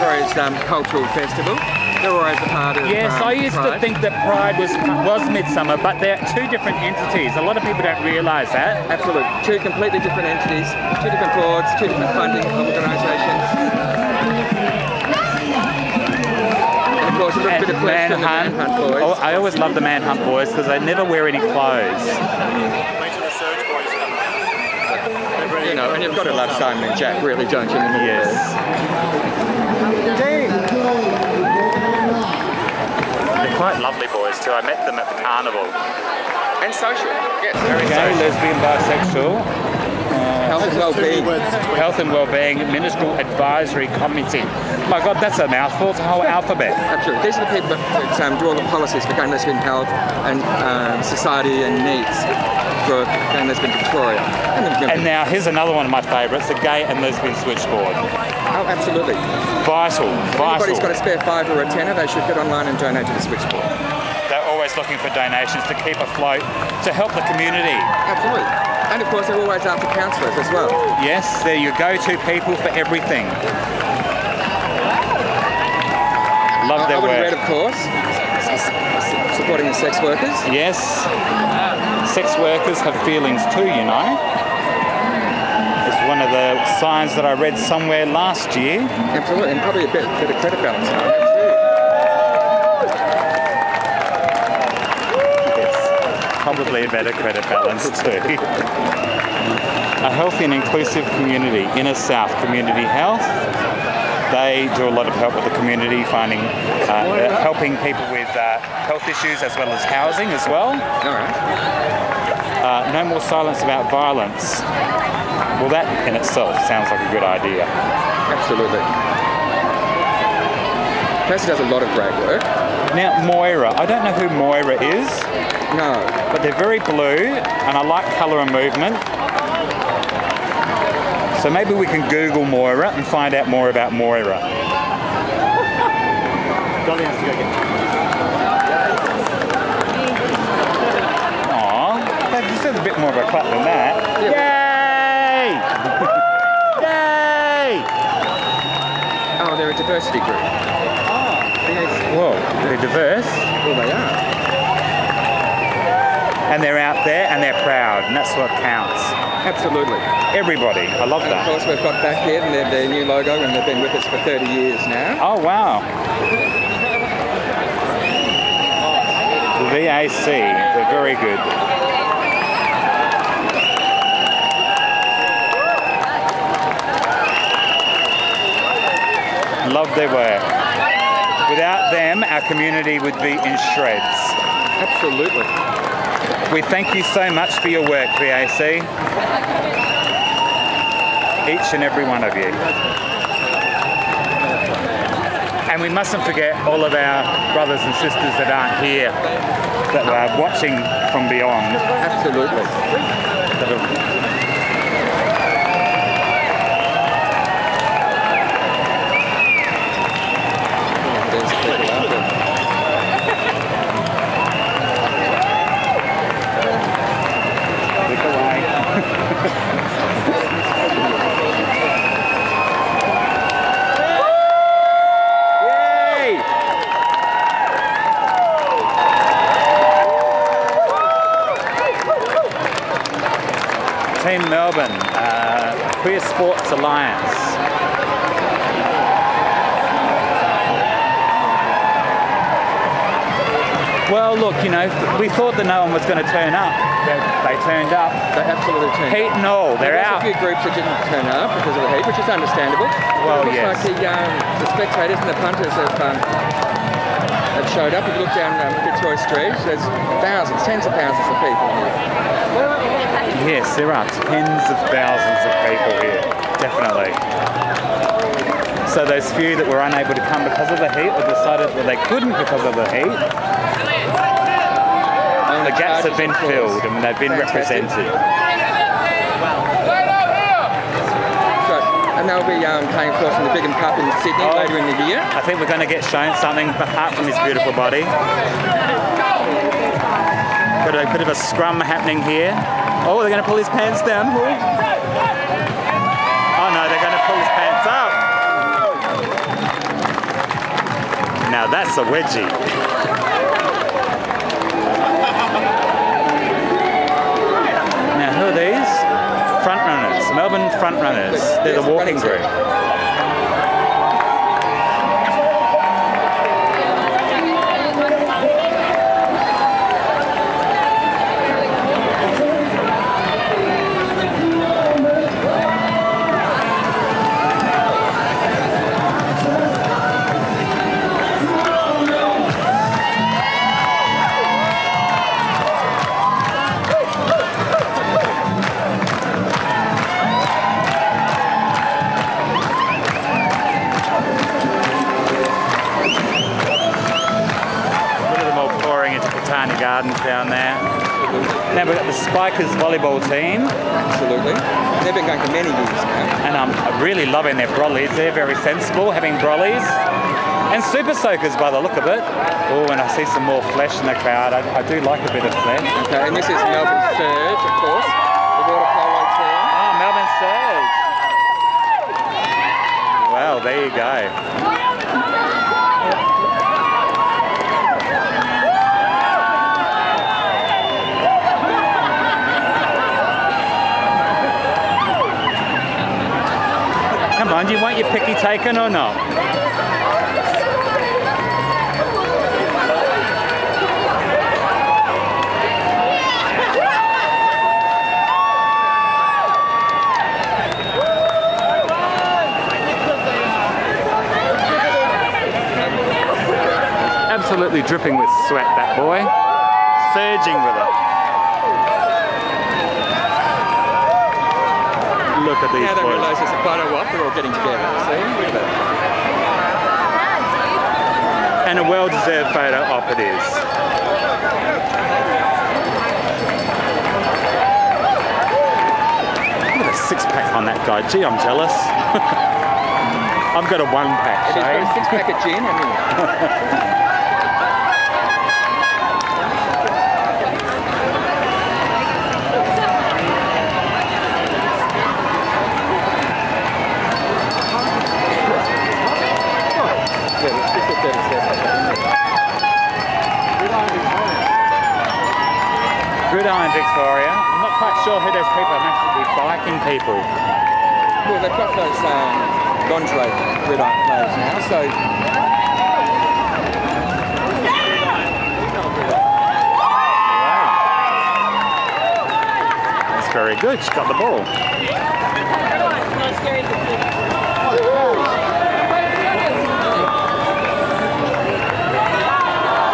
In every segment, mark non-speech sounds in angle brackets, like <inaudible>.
Victoria's um, cultural festival. They're always a part of Yes, um, I used to think that Pride was was Midsummer, but they're two different entities. A lot of people don't realise that. Absolutely. Two completely different entities, two different boards, two different funding organisations. Course, a bit of flesh from the Manhunt. Boys. Oh, I always love the Manhunt boys because they never wear any clothes. Wait till the Surge boys come up. They're ready you know, and you've got to love Simon and Jack, really, don't you? in the Yes. They're quite lovely boys too. I met them at the carnival. And social. Yes, very Gay, social. lesbian, bisexual, Health and well-being. health and wellbeing, ministerial advisory committee. My God, that's a mouthful. It's a whole alphabet. Absolutely. These are the people that, that um, do all the policies for gay lesbian health and um, society and needs and lesbian Victoria. And, And now here's another one of my favourites: the Gay and Lesbian Switchboard. oh, absolutely. Vital, vital. Anybody's got a spare five or a tenner, they should get online and donate to the switchboard. They're always looking for donations to keep afloat, to help the community. Absolutely. And of course, they're always after counsellors as well. Yes, they're your go-to people for everything. Love I, their I would have read, of course, supporting the sex workers. Yes, sex workers have feelings too, you know. It's one of the signs that I read somewhere last year. Absolutely. And probably a bit, bit of credit balance on it. Probably a better credit balance too. a healthy and inclusive community, Inner South Community Health. They do a lot of help with the community, finding, uh, uh, helping people with uh, health issues as well as housing as well. All right. Uh, no more silence about violence. Well, that in itself sounds like a good idea. Absolutely. Tracy does a lot of great work. Now, Moira, I don't know who Moira is, No. but they're very blue, and I like colour and movement. So maybe we can Google Moira and find out more about Moira. Dolly has to go get Aw, that deserves a bit more of a clap than that. Yay! Yay! Oh, they're a diversity group. Yes. Whoa, they're diverse, Well, they are. and they're out there, and they're proud, and that's what counts. Absolutely. Everybody, I love And of course, we've got back here and their, their new logo, and they've been with us for 30 years now. Oh wow. The VAC, they're very good. Love their work. Without them, our community would be in shreds. Absolutely. We thank you so much for your work, VAC. Each and every one of you. And we mustn't forget all of our brothers and sisters that aren't here, that are watching from beyond. Absolutely. that have- There's people out there. Look away. Yay! Team Melbourne, uh, Queer Sports Alliance. Well, look, you know, we thought that no one was going to turn up. They, they turned up. They absolutely turned Heat and all, they're There's out. a few groups that didn't turn up because of the heat, which is understandable. Well, it looks yes. like the, um, the spectators and the punters have, um, have showed up. If you look down um, Fitzroy Street, there's thousands, tens of thousands of people here. Yes, there are tens of thousands of people here, definitely. So those few that were unable to come because of the heat or decided that they couldn't because of the heat, the gaps have been filled and they've been Fantastic. represented. and they'll be um, playing for us in the Bingham Cup in Sydney oh, later in the year. I think we're going to get shown something apart from his beautiful body. Got a bit of a scrum happening here. Oh, they're going to pull his pants down. Oh no, they're going to pull his pants up. Now that's a wedgie. They're the walking group. The volleyball team, Absolutely. They've been going for many years now. and I'm really loving their brollies. They're very sensible, having brollies. And super soakers by the look of it. Oh, and I see some more flesh in the crowd. I, I do like a bit of flesh. Okay, and this is Melbourne Surge, of course, the water polo team. Ah, Melbourne Surge. Well, there you go. On, do you want your picky taken or not? Absolutely dripping with sweat, that boy. Surging with it. Look at these Now they boys. realise there's a photo op, they're all getting together. See? Look at that. And a well-deserved photo op it is. Look at a six-pack on that guy. Gee, I'm jealous. <laughs> I've got a one-pack, He's got a eh? six pack of gin, <laughs> hasn't he? Yeah, let's just look at it, Steph. Gridiron Victoria. I'm not quite sure who those people are. Mostly biking people. Well, they've got those um, lingerie gridiron players now, so That's very good. she's got the ball.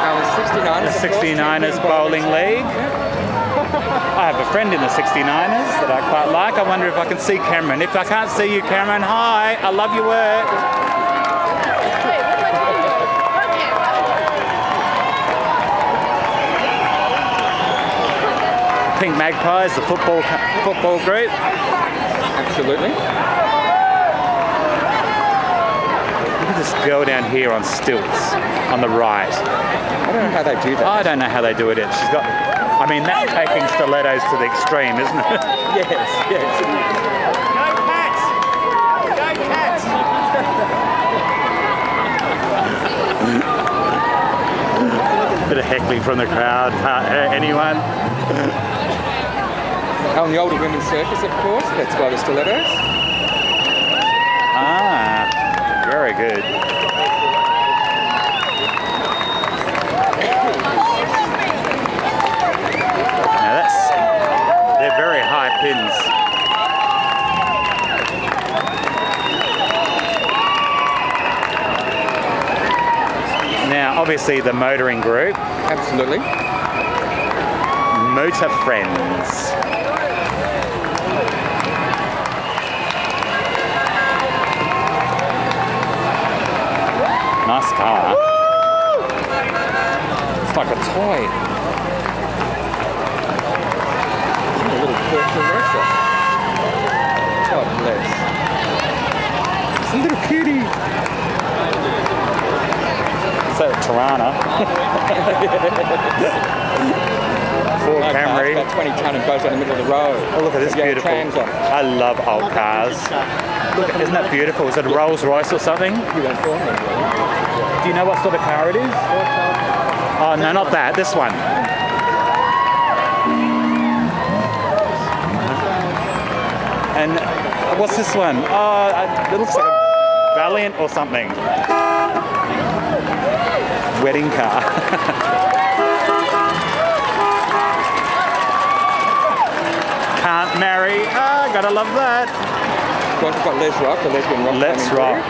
um, 69ers. The 69ers Bowling League. I have a friend in the 69ers that I quite like. I wonder if I can see Cameron. If I can't see you, Cameron, hi. I love your work. Pink Magpies, the football football group. Absolutely. Look at this girl down here on stilts on the right. I don't know how they do that. I don't know how they do it. She's got. I mean, that's taking stilettos to the extreme, isn't it? <laughs> yes, yes. Go Cats! Go Cats! Bit of heckling from the crowd. Can't hurt anyone. On the older women's circus, of course. That's by the stilettos. Ah, very good. Now that's they're very high pins. Now, obviously, the motoring group, Absolutely. Motor Friends. Nice car. It's like a toy. A little purple rosa. God bless. It's a little cutie. Is that a Torana? Ford No car, Camry. About 20 tonne and goes down the middle of the road. Oh, look at this Yeah, beautiful. trams on. I love old cars. Look, isn't that beautiful? Is it a Rolls Royce or something? You won't fall. Do you know what sort of car it is? Oh no, not that. This one. And what's this one? Oh, uh, it looks like a Valiant or something. Wedding car. Can't marry. Ah, gotta love that. We've got Les Rock, the lesbian rock. Let's rock.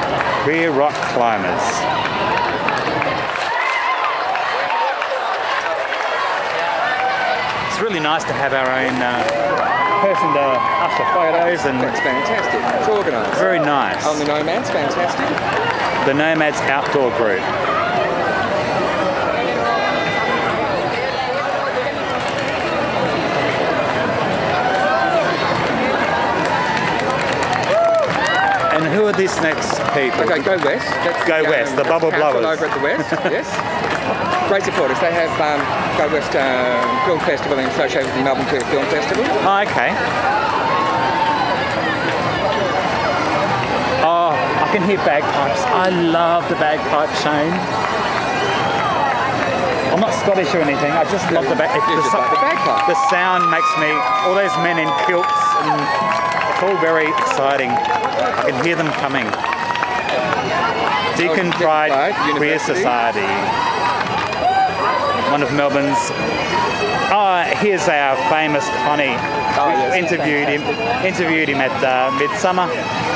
Queer rock climbers. It's really nice to have our own uh, person to usher photos and it's fantastic. It's organised. very nice. On the Nomads, fantastic. The Nomads Outdoor Group. Who are these next people? Okay, go west. That's Go um, west, the Bubble Blowers. over at the west. <laughs> yes. Great supporters. They have um, Go West um, Film Festival in association with the Melbourne Queer Film Festival. Oh, okay. Oh, I can hear bagpipes. I love the bagpipe, Shane. I'm not Scottish or anything. I just love the, ba- the, like the bagpipe. the sound makes me. All those men in kilts, and it's all very exciting. I can hear them coming. Deakin Pride Queer Society. One of Melbourne's. Oh, here's our famous Connie. Oh, We yes, interviewed him. Interviewed him at uh, Midsummer.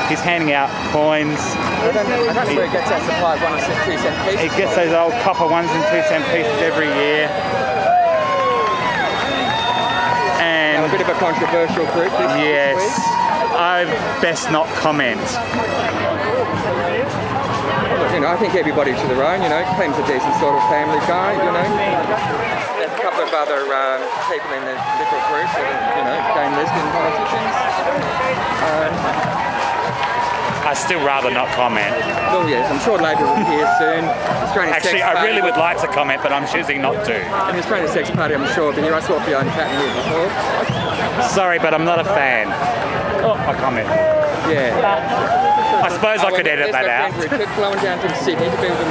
He's handing out coins. I don't, I don't where he gets that supply of one and two cent pieces. He gets those old copper ones and two cent pieces every year. A bit of a controversial group this, yes, this. I best not comment. You know, I think everybody to their own, you know, Clem's a decent sort of family guy, you know. There's a couple of other um, people in the liberal group that are, you know, gay and lesbian politicians. Um, I still rather not comment. well, yes, I'm sure Labor will be here soon. Australian Actually, I really would like to comment, but I'm choosing not to. And the Australian Sex Party, I'm sure, will be here. I saw Fiona Patten here before. Sorry, but I'm not a fan. Oh, I comment. Yeah. I suppose I could edit that out. Richard flowing down from Sydney to be with.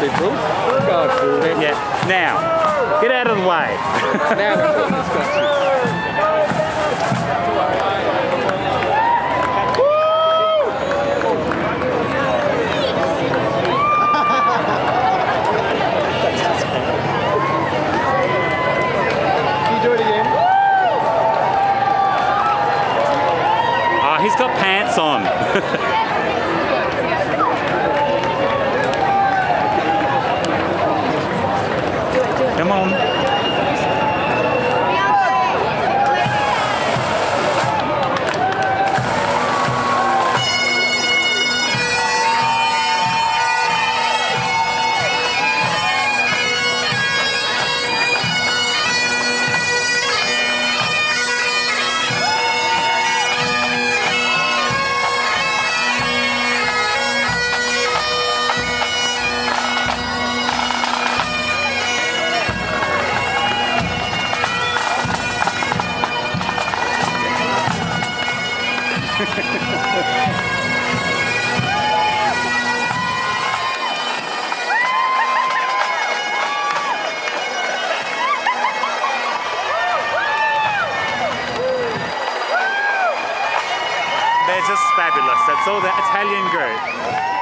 God. Yeah. Now, get out of the way. Now <laughs> he's got pants on. Come on. They're just fabulous. That's all the Italian group.